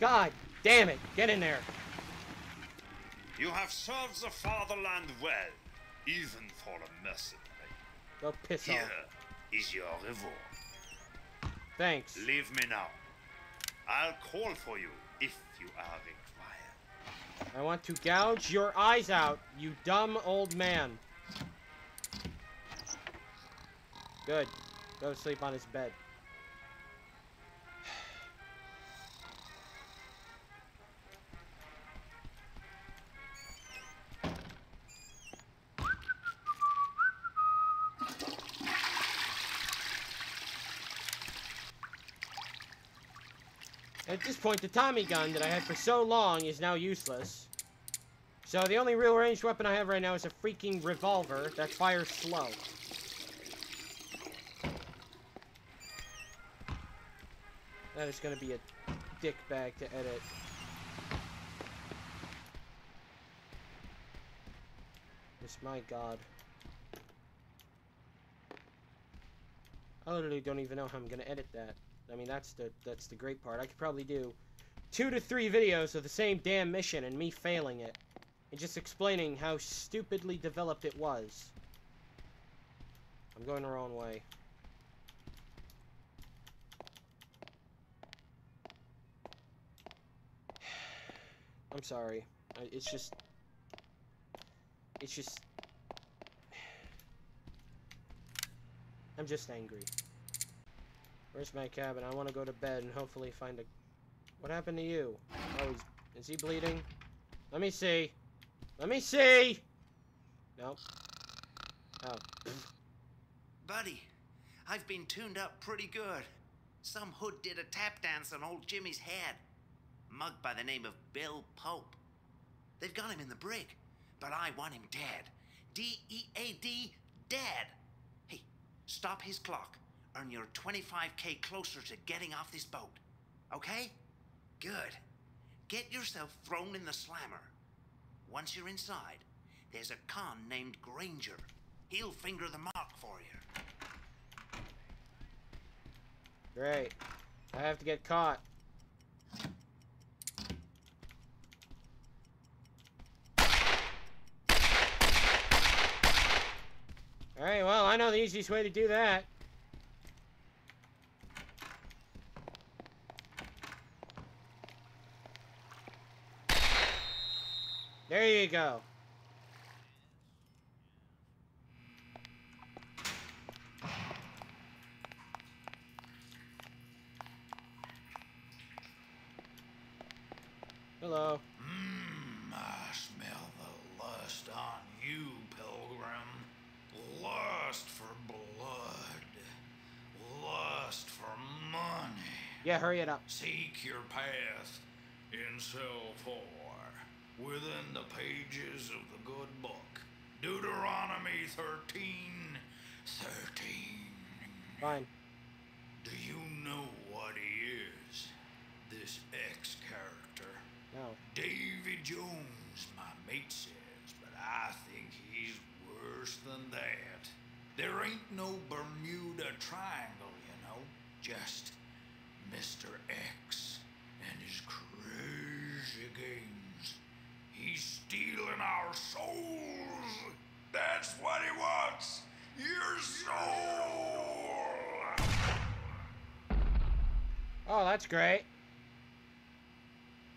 God damn it! Get in there. You have served the fatherland well, even for a mercenary. Go piss Here off. is your reward. Thanks. Leave me now. I'll call for you if you are required. I want to gouge your eyes out, you dumb old man. Good. Go to sleep on his bed. At this point, the Tommy gun that I had for so long is now useless. So the only real ranged weapon I have right now is a freaking revolver that fires slow. That is gonna be a dick bag to edit. Yes, my god. I literally don't even know how I'm gonna edit that. I mean, that's the that's the great part. I could probably do two to three videos of the same damn mission and me failing it. And just explaining how stupidly developed it was. I'm going the wrong way. I'm sorry. It's just... It's just... I'm just angry. Where's my cabin? I want to go to bed and hopefully find a... What happened to you? Oh, he's... Is he bleeding? Let me see. Let me see! Nope. Oh. Buddy, I've been tuned up pretty good. Some hood did a tap dance on old Jimmy's head. Mug by the name of Bill Pope. They've got him in the brig, but I want him dead. D E A D, dead. Hey, stop his clock. Earn your 25k closer to getting off this boat. Okay? Good. Get yourself thrown in the slammer. Once you're inside, there's a con named Granger. He'll finger the mark for you. Great. I have to get caught. Alright, well, I know the easiest way to do that. There you go. Hello. Mmm, I smell the lust on you, Pilgrim. Lust for blood. Lust for money. Yeah, hurry it up. Seek your path in Cell 4, within the pages of the good book. Deuteronomy 13 13. Fine. Do you know what he is? This X character. No. Davy Jones, my mate says, but I think he's worse than that. There ain't no Bermuda Triangle, you know, just Mr. X and his crazy games. He's stealing our souls. That's what he wants. Your soul. Oh, that's great.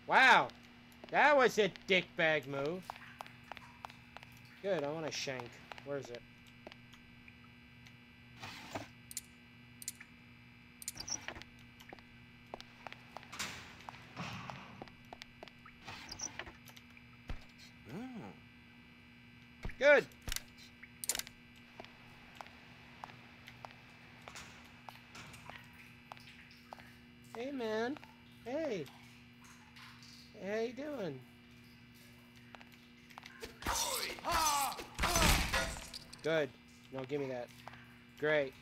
Wow. That was a dickbag move. Good, I want a shank. Where is it? Good. Hey, man. Hey. How you doing? Good. No, give me that. Great.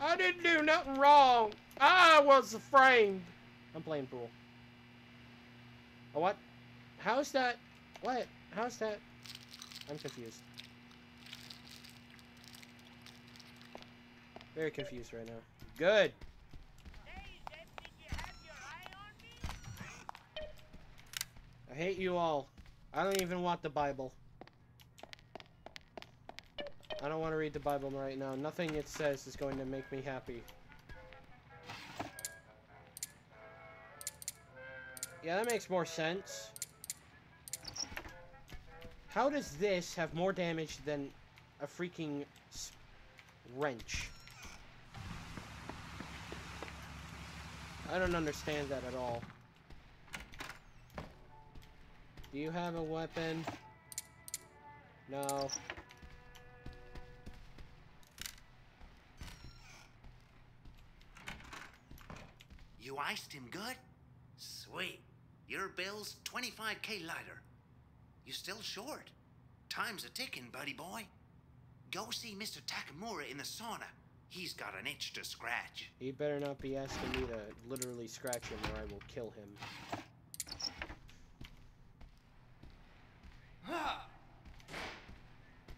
I didn't do nothing wrong. I was framed. I'm playing pool. Oh, what? How's that? What? How's that? I'm confused. Very confused right now. Good. I hate you all. I don't even want the Bible. I don't want to read the Bible right now. Nothing it says is going to make me happy. Yeah, that makes more sense. How does this have more damage than a freaking wrench? I don't understand that at all. Do you have a weapon? No. You iced him good? Sweet. Your bill's 25k lighter. You still short. Time's a ticking, buddy boy. Go see Mr. Takamura in the sauna. He's got an itch to scratch. He better not be asking me to literally scratch him or I will kill him.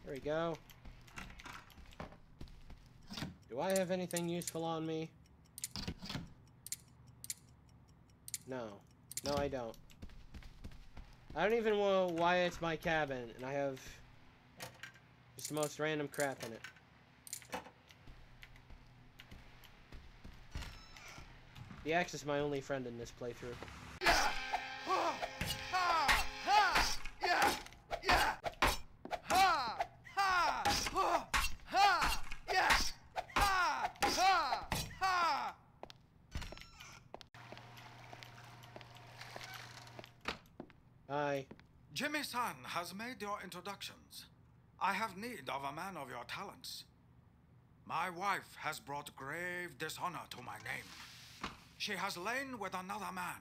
There we go. Do I have anything useful on me? No. No, I don't. I don't even know why it's my cabin, and I have just the most random crap in it. The axe is my only friend in this playthrough. Hi. Jimmy-san has made your introductions. I have need of a man of your talents. My wife has brought grave dishonor to my name. She has lain with another man.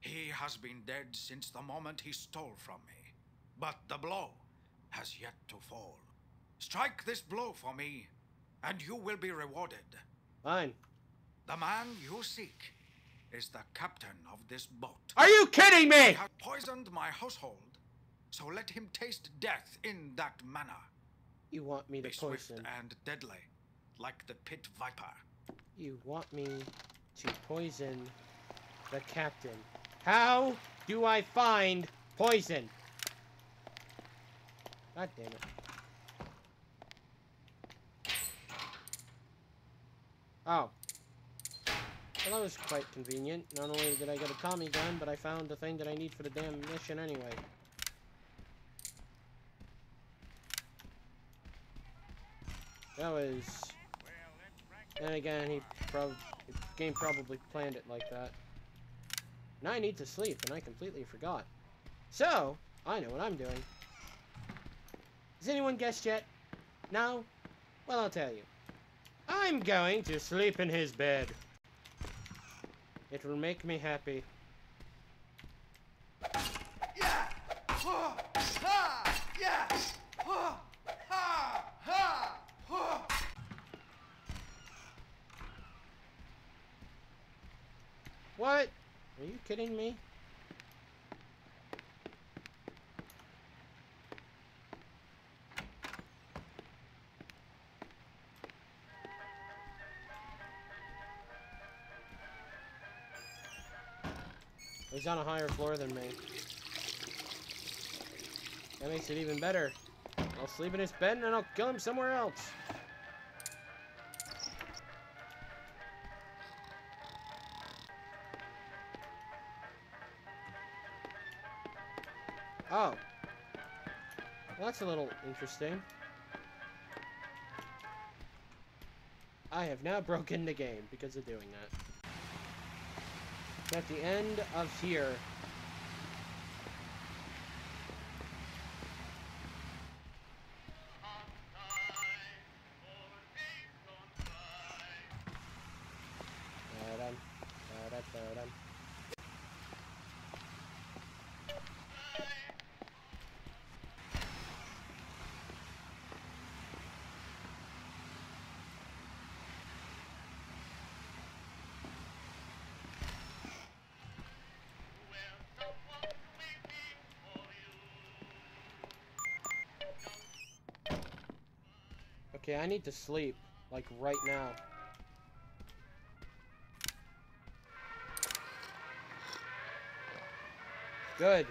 He has been dead since the moment he stole from me. But the blow has yet to fall. Strike this blow for me, and you will be rewarded. Fine. The man you seek is the captain of this boat. Are you kidding me? He has poisoned my household, so let him taste death in that manner. You want me to Be swift and deadly, like the pit viper. You want me to poison the captain. How do I find poison? God damn it. Oh. Well, that was quite convenient. Not only did I get a Tommy gun, but I found the thing that I need for the damn mission anyway. That was... And again, he probably... Game probably planned it like that. Now I need to sleep, and I completely forgot. So, I know what I'm doing. Has anyone guessed yet? No? Well, I'll tell you. I'm going to sleep in his bed. It will make me happy. What? Are you kidding me? He's on a higher floor than me. That makes it even better. I'll sleep in his bed and I'll kill him somewhere else. Oh. Well, that's a little interesting. I have now broken the game because of doing that. At the end of here. Okay, I need to sleep. Like, right now. Good.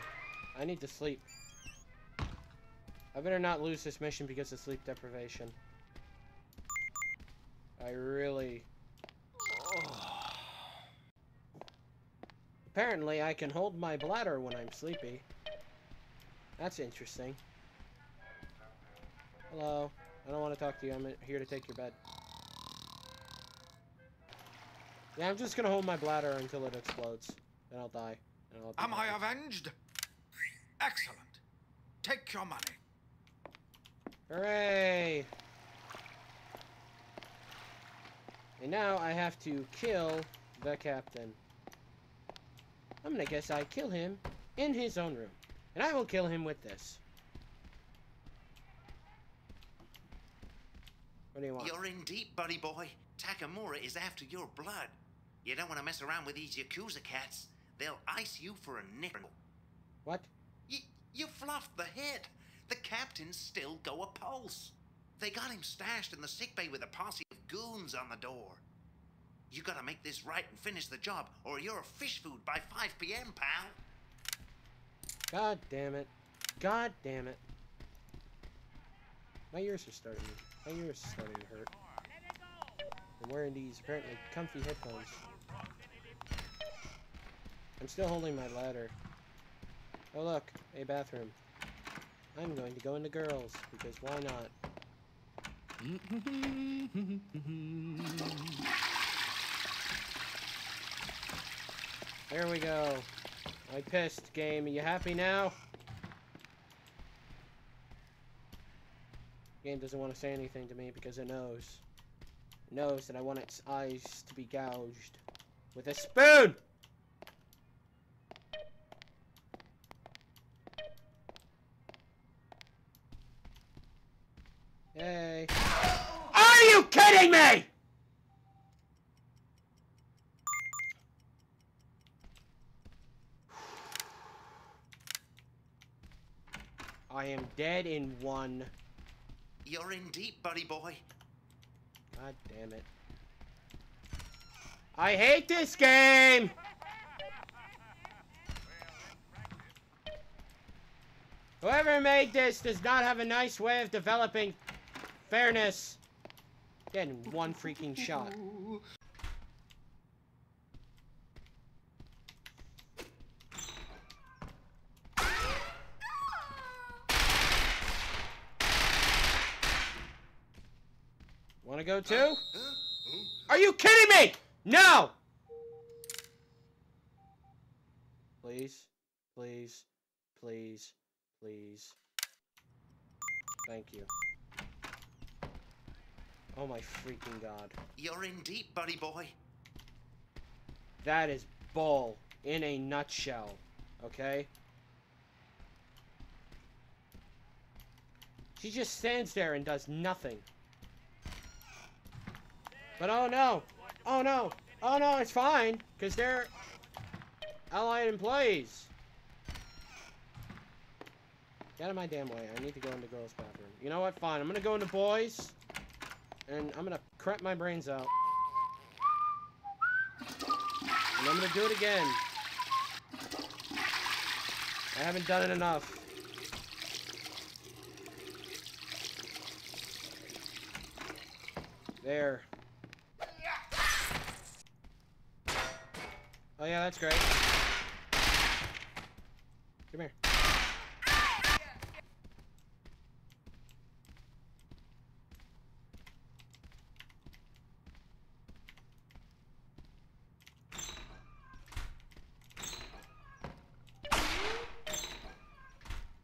I need to sleep. I better not lose this mission because of sleep deprivation. I really... Apparently, I can hold my bladder when I'm sleepy. That's interesting. Hello. I don't want to talk to you. I'm here to take your bed. Yeah, I'm just gonna hold my bladder until it explodes. Then I'll die. and I'll Am I avenged? Excellent. Take your money. Hooray! And now I have to kill the captain. I'm gonna guess I kill him in his own room. And I will kill him with this. What do you want? You're in deep, buddy boy. Takamura is after your blood. You don't want to mess around with these Yakuza cats. They'll ice you for a nickel. What? You, you fluffed the head. The captains still go a pulse. They got him stashed in the sickbay with a posse of goons on the door. You gotta make this right and finish the job, or you're a fish food by 5 p.m., pal. God damn it. God damn it. My ears are starting. Starting to hurt. I'm wearing these apparently comfy headphones. I'm still holding my ladder. Oh look, a bathroom. I'm going to go into girls because why not? There we go. I pissed, game. Are you happy now? Game doesn't want to say anything to me because it knows. It knows that I want its eyes to be gouged. With a spoon! Yay. Are you kidding me?! I am dead in one. You're in deep, buddy boy. God damn it. I hate this game! Whoever made this does not have a nice way of developing fairness. Getting one freaking shot. Wanna go too? Are you kidding me? No! Please, please, please, please. Thank you. Oh my freaking god. You're in deep, buddy boy. That is bull in a nutshell. Okay? She just stands there and does nothing. But oh no! Oh no! Oh no, it's fine! Because they're allied employees. Get out of my damn way. I need to go into girls' bathroom. You know what? Fine. I'm gonna go into boys. And I'm gonna crap my brains out. And I'm gonna do it again. I haven't done it enough. There. Oh yeah, that's great. Come here.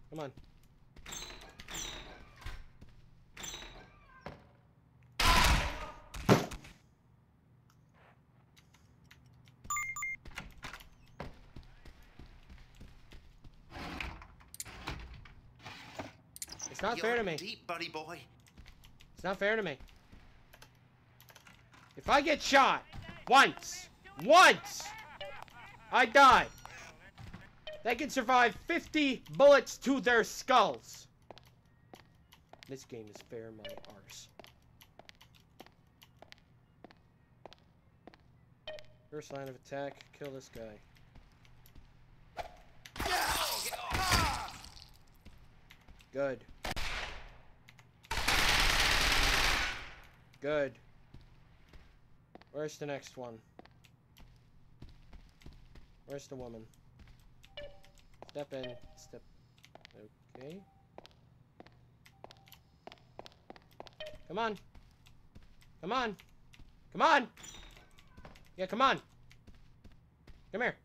Come on. It's not You're fair to me. deep, buddy boy. It's not fair to me. If I get shot once, once, I die. They can survive 50 bullets to their skulls. This game is fair my arse. First line of attack, kill this guy. Good. Good. Where's the next one? Where's the woman? Step in. Step. Okay. Come on. Come on. Come on. Yeah, come on. Come here.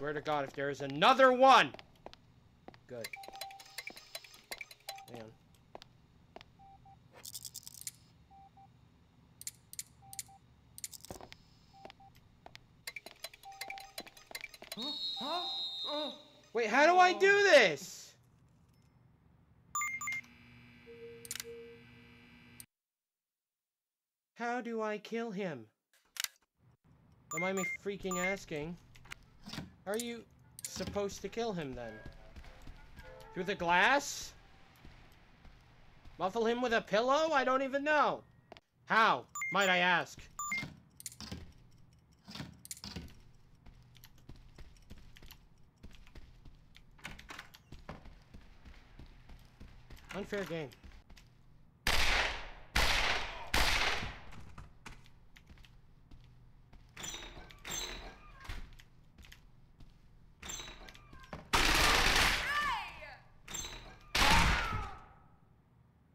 Swear to God, if there is another one. Good. Man. Wait, how do I do this? How do I kill him? Don't mind me freaking asking. Are you supposed to kill him then? Through the glass? Muffle him with a pillow? I don't even know. How, might I ask? Unfair game.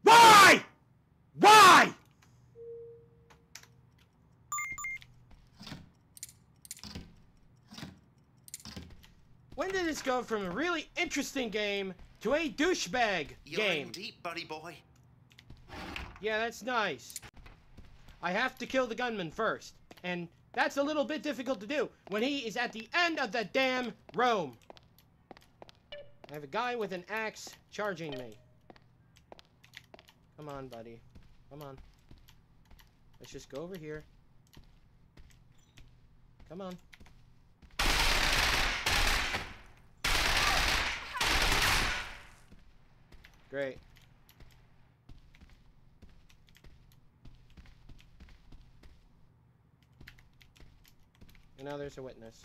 Why? Why? This go from a really interesting game to a douchebag You're game? in deep, buddy boy. Yeah, that's nice. I have to kill the gunman first, and that's a little bit difficult to do when he is at the end of the damn room. I have a guy with an axe charging me. Come on, buddy. Come on. Let's just go over here. Come on. Great. And now there's a witness.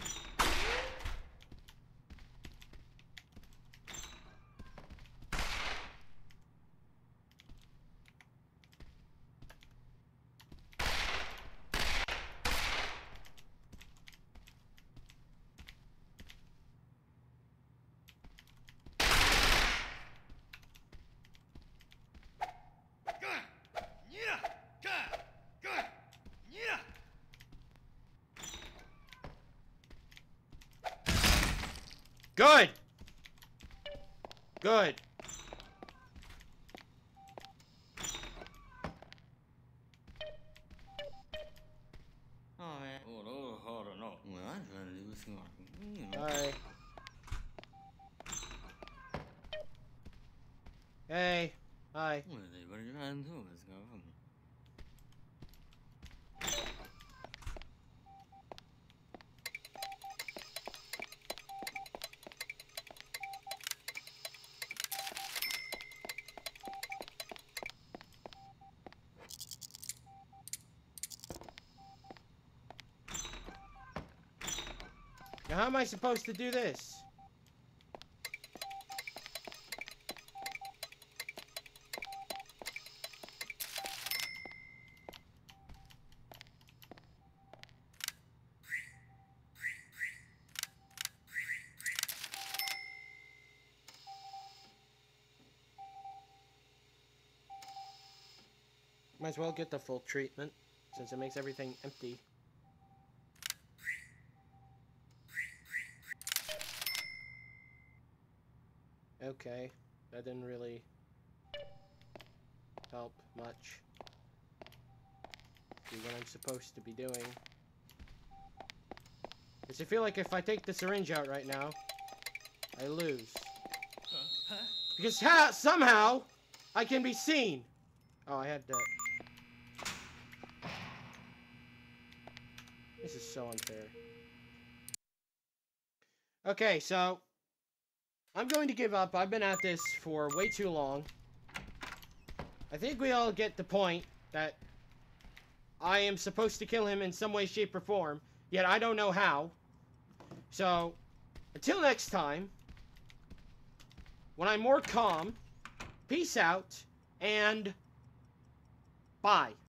Good! Good. Alright. Hey. Hi. Now how am I supposed to do this? Might as well get the full treatment, since it makes everything empty. Okay, that didn't really help much. Do what I'm supposed to be doing. Because I feel like if I take the syringe out right now, I lose. Because ha somehow, I can be seen. Oh, I had that. This is so unfair. Okay, so I'm going to give up. I've been at this for way too long. I think we all get the point that I am supposed to kill him in some way, shape, or form, yet I don't know how. So, until next time, when I'm more calm, peace out, and bye.